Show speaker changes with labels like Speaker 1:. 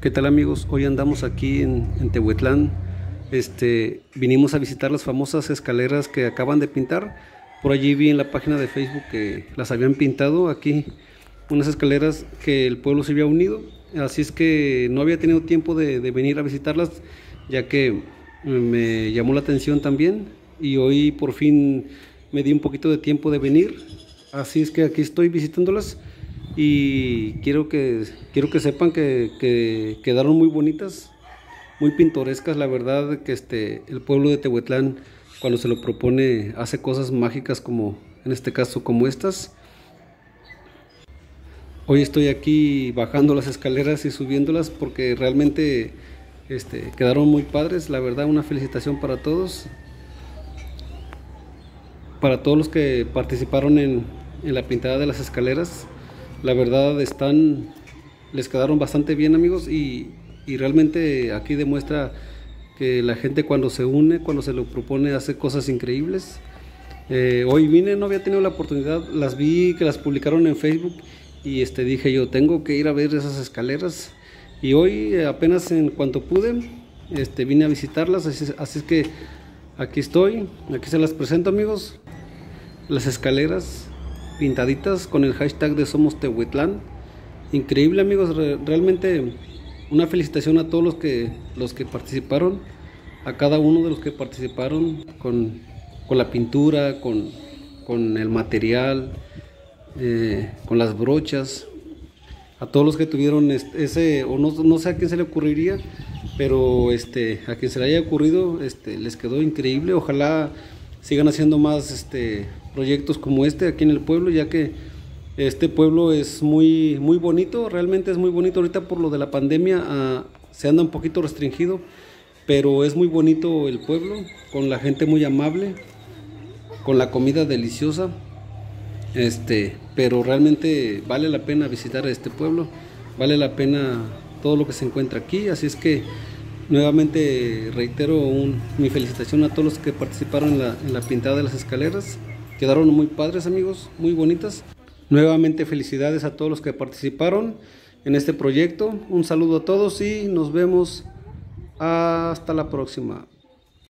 Speaker 1: ¿Qué tal amigos? Hoy andamos aquí en, en, Tehuetlán. Este, vinimos a visitar las famosas escaleras que acaban de pintar. Por allí vi en la página de Facebook que las habían pintado aquí. Unas escaleras que el pueblo se había unido. Así es que no había tenido tiempo de, de venir a visitarlas ya que me llamó la atención también. Y hoy por fin me di un poquito de tiempo de venir. Así es que aquí estoy visitándolas y quiero que, quiero que sepan que, quedaron muy bonitas, muy pintorescas, la verdad que este, el pueblo de Tehuetlán cuando se lo propone hace cosas mágicas como en este caso como estas. Hoy estoy aquí bajando las escaleras y subiéndolas porque realmente este, quedaron muy padres, la verdad una felicitación para todos, para todos los que participaron en, en la pintada de las escaleras. La verdad están, les quedaron bastante bien amigos y, realmente aquí demuestra que la gente cuando se une, cuando se lo propone, hace cosas increíbles. Eh, hoy vine, no había tenido la oportunidad, las vi que las publicaron en Facebook y este, dije yo, tengo que ir a ver esas escaleras. Y hoy apenas en cuanto pude, este, vine a visitarlas, así es que aquí estoy, aquí se las presento amigos, las escaleras pintaditas con el hashtag de Somos Tehuetlán. Increíble amigos, realmente una felicitación a todos los que, los que participaron, a cada uno de los que participaron con, la pintura, con, el material, eh, con las brochas, a todos los que tuvieron ese, o no, no, sé a quién se le ocurriría, pero este, a quien se le haya ocurrido, este, les quedó increíble, ojalá sigan haciendo más este, proyectos como este aquí en el pueblo, ya que este pueblo es muy, muy bonito, realmente es muy bonito. Ahorita por lo de la pandemia ah, se anda un poquito restringido, pero es muy bonito el pueblo, con la gente muy amable, con la comida deliciosa. Este, pero realmente vale la pena visitar este pueblo, vale la pena todo lo que se encuentra aquí, así es que nuevamente reitero mi felicitación a todos los que participaron en la pintada de las escaleras. Quedaron muy padres amigos, muy bonitas. Nuevamente felicidades a todos los que participaron en este proyecto. Un saludo a todos y nos vemos hasta la próxima.